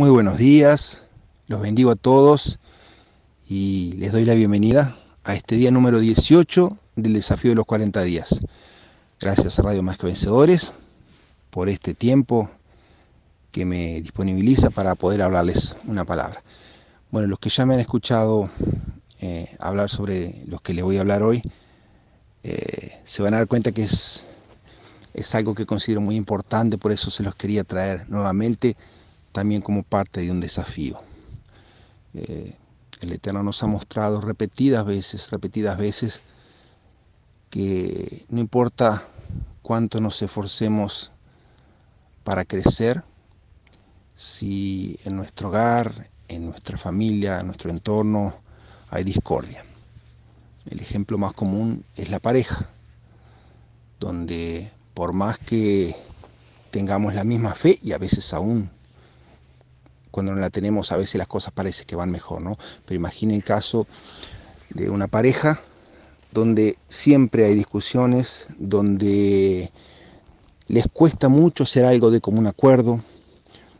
Muy buenos días, los bendigo a todos y les doy la bienvenida a este día número 18 del desafío de los 40 días. Gracias a Radio Más que Vencedores por este tiempo que me disponibiliza para poder hablarles una palabra. Bueno, los que ya me han escuchado eh, hablar sobre los que les voy a hablar hoy, eh, se van a dar cuenta que es, es algo que considero muy importante, por eso se los quería traer nuevamente también como parte de un desafío. Eh, el Eterno nos ha mostrado repetidas veces, repetidas veces, que no importa cuánto nos esforcemos para crecer, si en nuestro hogar, en nuestra familia, en nuestro entorno hay discordia. El ejemplo más común es la pareja, donde por más que tengamos la misma fe y a veces aún cuando no la tenemos a veces las cosas parece que van mejor, ¿no? Pero imagine el caso de una pareja donde siempre hay discusiones, donde les cuesta mucho hacer algo de común acuerdo,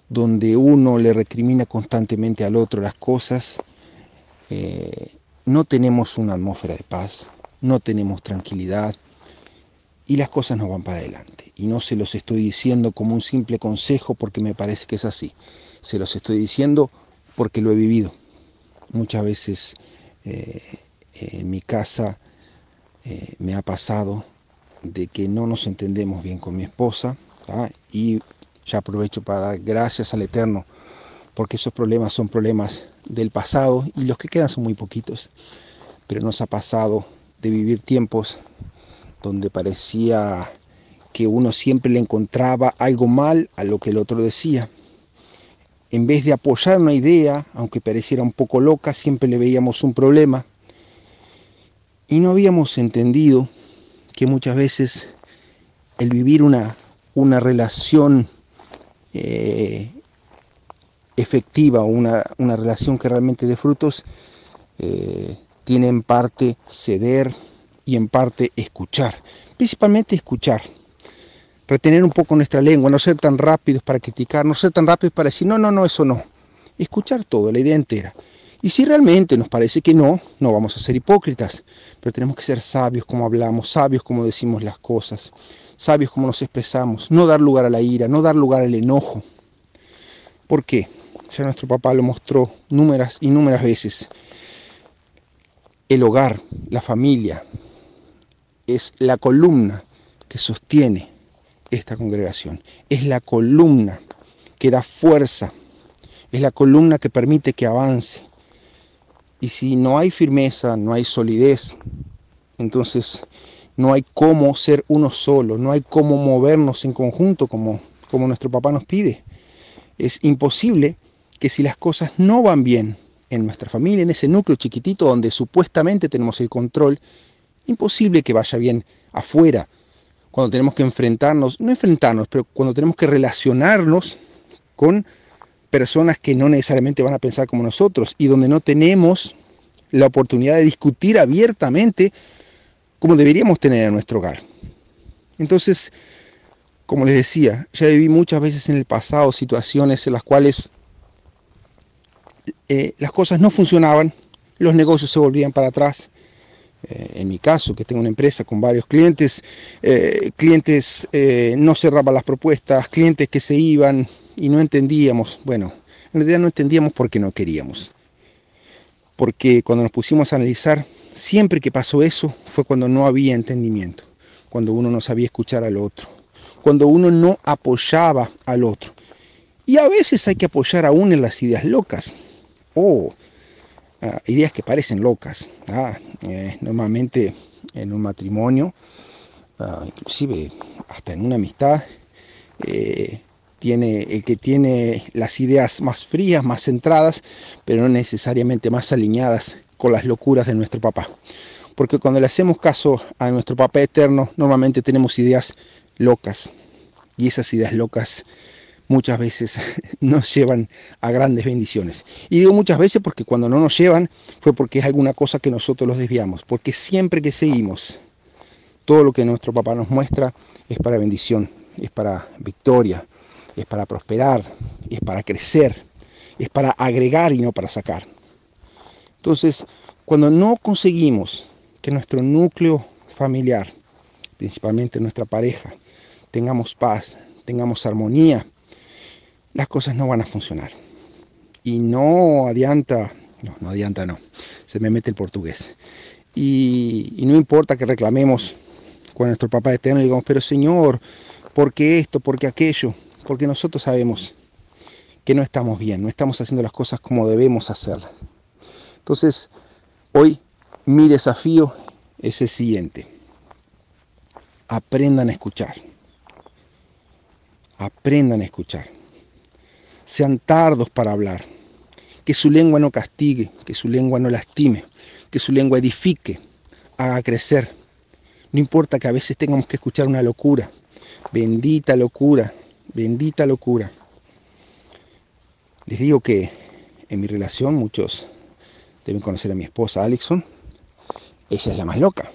donde uno le recrimina constantemente al otro las cosas, eh, no tenemos una atmósfera de paz, no tenemos tranquilidad y las cosas no van para adelante. Y no se los estoy diciendo como un simple consejo porque me parece que es así se los estoy diciendo porque lo he vivido. Muchas veces eh, en mi casa eh, me ha pasado de que no nos entendemos bien con mi esposa y ya aprovecho para dar gracias al Eterno porque esos problemas son problemas del pasado y los que quedan son muy poquitos, pero nos ha pasado de vivir tiempos donde parecía que uno siempre le encontraba algo mal a lo que el otro decía en vez de apoyar una idea, aunque pareciera un poco loca, siempre le veíamos un problema. Y no habíamos entendido que muchas veces el vivir una, una relación eh, efectiva o una, relación que realmente dé frutos, eh, tiene en parte ceder y en parte escuchar. Principalmente escuchar retener un poco nuestra lengua, no ser tan rápidos para criticar, no ser tan rápidos para decir, no, no, no, eso no. Escuchar todo, la idea entera. Y si realmente nos parece que no, no vamos a ser hipócritas, pero tenemos que ser sabios como hablamos, sabios como decimos las cosas, sabios como nos expresamos, no dar lugar a la ira, no dar lugar al enojo. ¿Por qué? Ya nuestro papá lo mostró númeras y númeras veces. El hogar, la familia, es la columna que sostiene esta congregación. Es la columna que da fuerza, es la columna que permite que avance. Y si no hay firmeza, no hay solidez, entonces no hay cómo ser uno solo, no hay cómo movernos en conjunto como, como nuestro papá nos pide. Es imposible que si las cosas no van bien en nuestra familia, en ese núcleo chiquitito donde supuestamente tenemos el control, imposible que vaya bien afuera, cuando tenemos que enfrentarnos, no enfrentarnos, pero cuando tenemos que relacionarnos con personas que no necesariamente van a pensar como nosotros y donde no tenemos la oportunidad de discutir abiertamente como deberíamos tener en nuestro hogar. Entonces, como les decía, ya viví muchas veces en el pasado situaciones en las cuales eh, las cosas no funcionaban, los negocios se volvían para atrás, eh, en mi caso, que tengo una empresa con varios clientes, eh, clientes eh, no cerraban las propuestas, clientes que se iban y no entendíamos, bueno, en realidad no entendíamos porque no queríamos. Porque cuando nos pusimos a analizar, siempre que pasó eso fue cuando no había entendimiento, cuando uno no sabía escuchar al otro, cuando uno no apoyaba al otro. Y a veces hay que apoyar aún en las ideas locas. Oh, Ah, ideas que parecen locas. Ah, eh, normalmente en un matrimonio, ah, inclusive hasta en una amistad, eh, tiene el que tiene las ideas más frías, más centradas, pero no necesariamente más alineadas con las locuras de nuestro papá. Porque cuando le hacemos caso a nuestro papá eterno, normalmente tenemos ideas locas. Y esas ideas locas muchas veces nos llevan a grandes bendiciones. Y digo muchas veces porque cuando no nos llevan fue porque es alguna cosa que nosotros los desviamos, porque siempre que seguimos todo lo que nuestro papá nos muestra es para bendición, es para victoria, es para prosperar, es para crecer. es para agregar y no para sacar. Entonces, cuando no conseguimos que nuestro núcleo familiar, principalmente nuestra pareja, tengamos paz, tengamos armonía, las cosas no van a funcionar. Y no adianta, no, no adianta, no, se me mete el portugués. Y, no importa que reclamemos con nuestro papá eterno y digamos, pero Señor, ¿por qué esto? ¿Por qué aquello? Porque nosotros sabemos que no estamos bien, no estamos haciendo las cosas como debemos hacerlas. Entonces, hoy mi desafío es el siguiente. Aprendan a escuchar. Aprendan a escuchar. Sean tardos para hablar. Que su lengua no castigue, que su lengua no lastime, que su lengua edifique, haga crecer. No importa que a veces tengamos que escuchar una locura. Bendita locura, bendita locura. Les digo que en mi relación muchos deben conocer a mi esposa Alexon. Ella es la más loca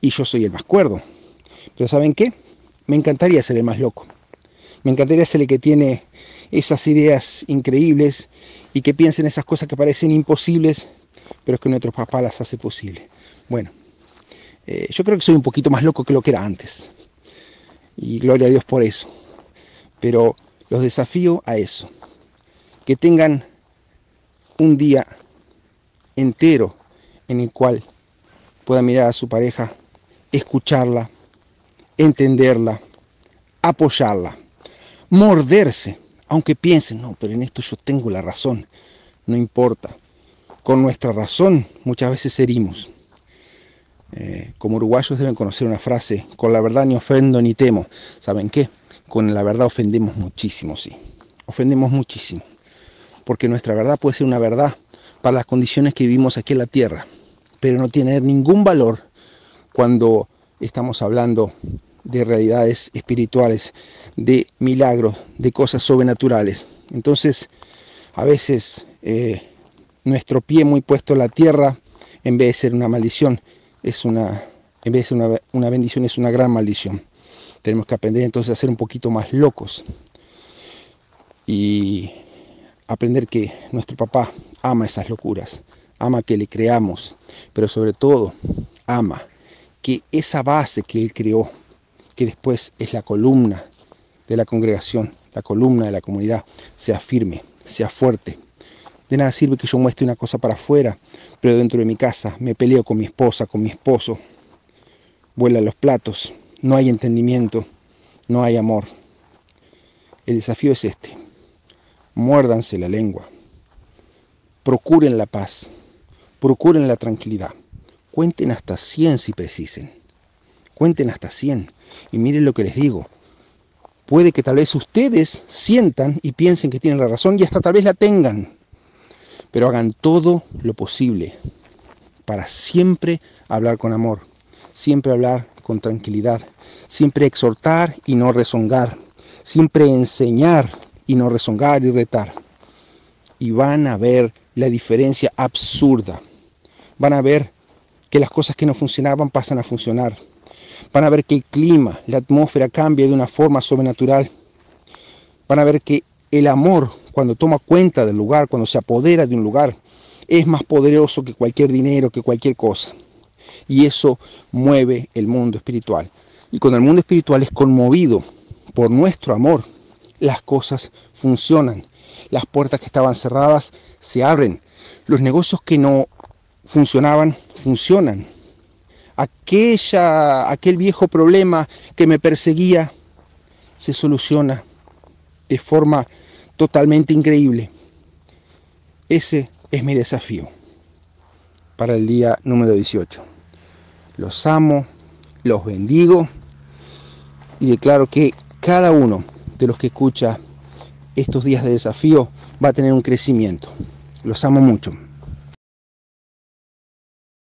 y yo soy el más cuerdo. Pero ¿saben qué? Me encantaría ser el más loco. Me encantaría ser el que tiene esas ideas increíbles y que piensa en esas cosas que parecen imposibles, pero que nuestro papá las hace posibles. Bueno, eh, yo creo que soy un poquito más loco que lo que era antes. Y gloria a Dios por eso. Pero los desafío a eso. Que tengan un día entero en el cual pueda mirar a su pareja, escucharla, entenderla, apoyarla, morderse, aunque piensen, no, pero en esto yo tengo la razón, no importa. Con nuestra razón muchas veces herimos. Eh, como uruguayos deben conocer una frase, con la verdad ni ofendo ni temo. ¿Saben qué? Con la verdad ofendemos muchísimo, sí. Ofendemos muchísimo. Porque nuestra verdad puede ser una verdad para las condiciones que vivimos aquí en la tierra, pero no tiene ningún valor cuando estamos hablando de realidades espirituales, de milagros, de cosas sobrenaturales. Entonces, a veces eh, nuestro pie muy puesto en la tierra, en vez de ser una maldición, es una, en vez de ser una, una bendición, es una gran maldición. Tenemos que aprender entonces a ser un poquito más locos y aprender que nuestro papá ama esas locuras, ama que le creamos, pero sobre todo ama que esa base que él creó, que después es la columna de la congregación, la columna de la comunidad, sea firme, sea fuerte. De nada sirve que yo muestre una cosa para afuera, pero dentro de mi casa me peleo con mi esposa, con mi esposo, vuelan los platos, no hay entendimiento, no hay amor. El desafío es este, muérdanse la lengua, procuren la paz, procuren la tranquilidad, cuenten hasta 100 si precisen, cuenten hasta 100 y miren lo que les digo, puede que tal vez ustedes sientan y piensen que tienen la razón y hasta tal vez la tengan, pero hagan todo lo posible para siempre hablar con amor, siempre hablar con tranquilidad, siempre exhortar y no rezongar, siempre enseñar y no rezongar y retar. Y van a ver la diferencia absurda. Van a ver que las cosas que no funcionaban pasan a funcionar. Van a ver que el clima, la atmósfera cambia de una forma sobrenatural. Van a ver que el amor, cuando toma cuenta del lugar, cuando se apodera de un lugar, es más poderoso que cualquier dinero, que cualquier cosa. Y eso mueve el mundo espiritual. Y cuando el mundo espiritual es conmovido por nuestro amor, las cosas funcionan. Las puertas que estaban cerradas se abren. Los negocios que no funcionaban, funcionan. Aquella, aquel viejo problema que me perseguía se soluciona de forma totalmente increíble. Ese es mi desafío para el día número 18. Los amo, los bendigo y declaro que cada uno de los que escucha estos días de desafío va a tener un crecimiento. Los amo mucho.